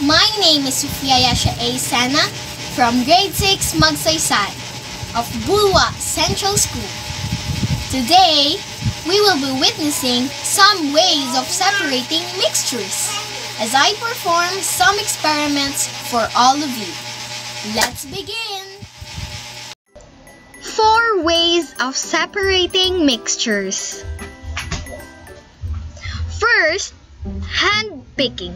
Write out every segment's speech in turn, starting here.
My name is Sofia Yasha A. From grade 6 Magsaysay of Bulua Central School. Today, we will be witnessing some ways of separating mixtures as I perform some experiments for all of you. Let's begin! Four ways of separating mixtures. First, hand picking.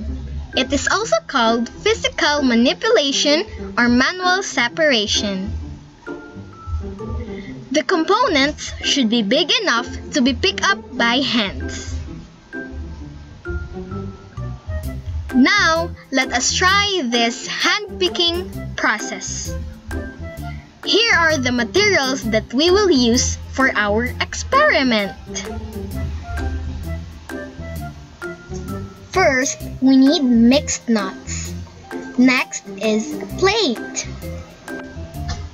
It is also called physical manipulation or manual separation. The components should be big enough to be picked up by hands. Now, let us try this hand picking process. Here are the materials that we will use for our experiment. First, we need mixed nuts. Next is plate.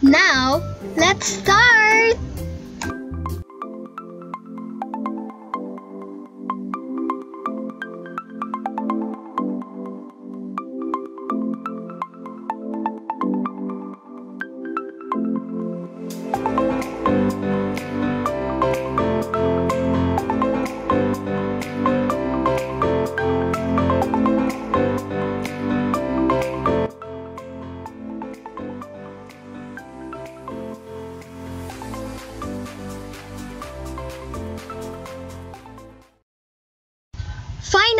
Now, let's start!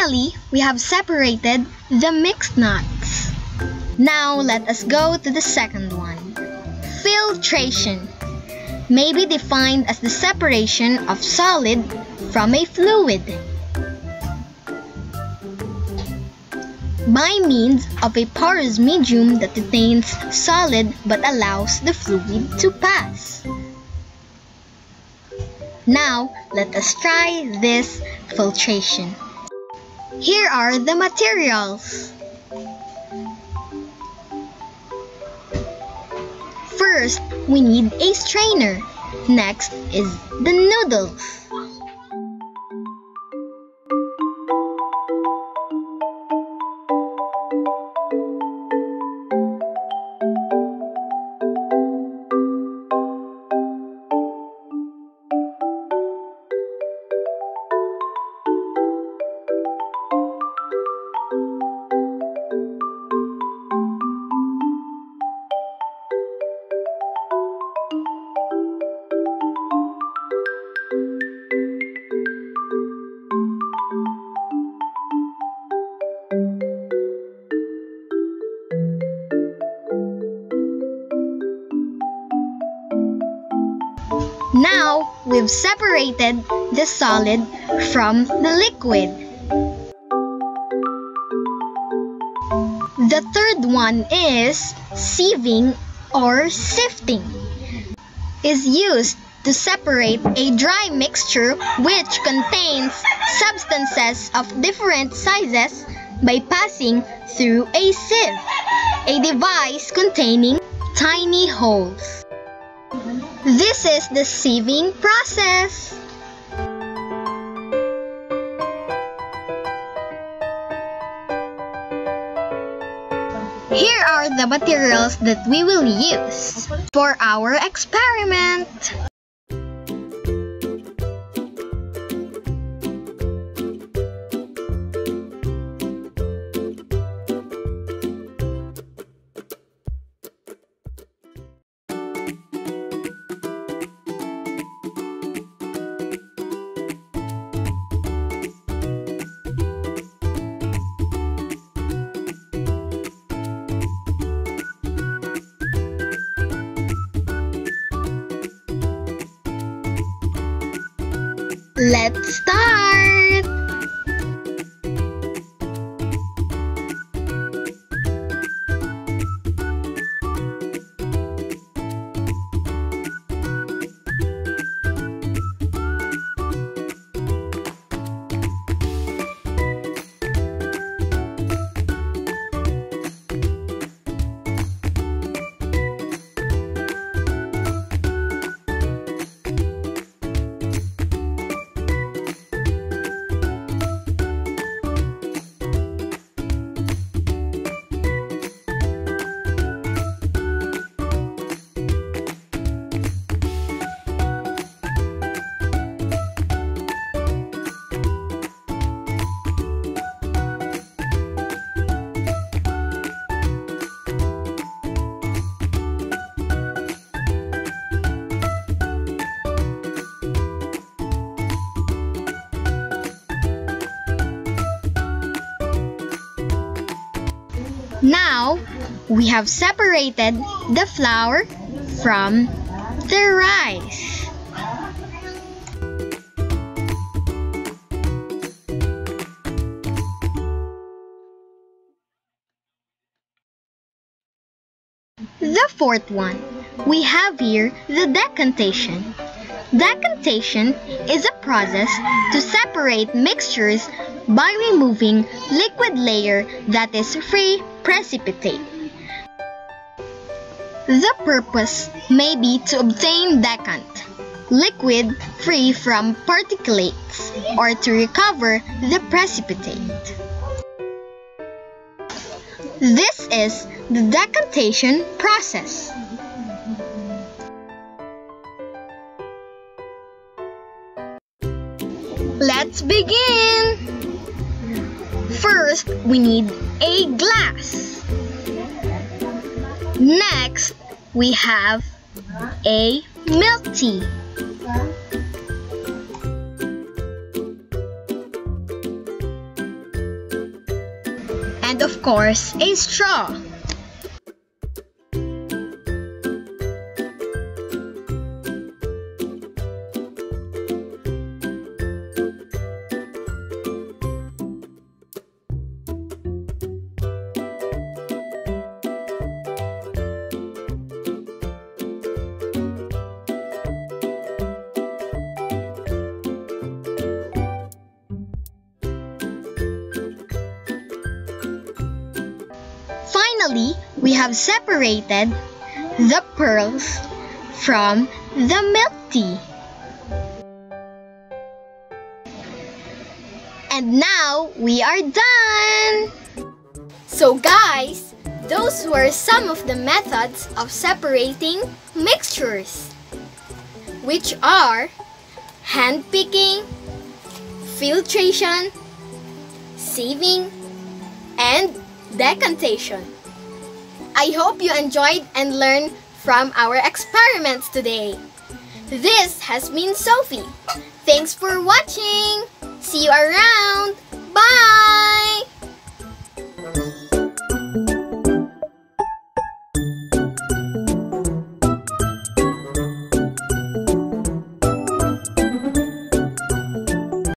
Finally, we have separated the mixed nuts. Now let us go to the second one. Filtration may be defined as the separation of solid from a fluid by means of a porous medium that contains solid but allows the fluid to pass. Now, let us try this filtration. Here are the materials. First, we need a strainer. Next is the noodles. Now, we've separated the solid from the liquid. The third one is sieving or sifting. Is used to separate a dry mixture which contains substances of different sizes by passing through a sieve, a device containing tiny holes. This is the sieving process. Here are the materials that we will use for our experiment. Let's start! Now, we have separated the flour from the rice. The fourth one, we have here the decantation. Decantation is a process to separate mixtures by removing liquid layer that is free precipitate. The purpose may be to obtain decant, liquid free from particulates, or to recover the precipitate. This is the decantation process. Let's begin! First, we need a glass. Next, we have a milk tea. And of course, a straw. Finally, we have separated the pearls from the milk tea. And now we are done! So guys, those were some of the methods of separating mixtures, which are hand picking, filtration, sieving, and decantation. I hope you enjoyed and learned from our experiments today. This has been Sophie. Thanks for watching. See you around.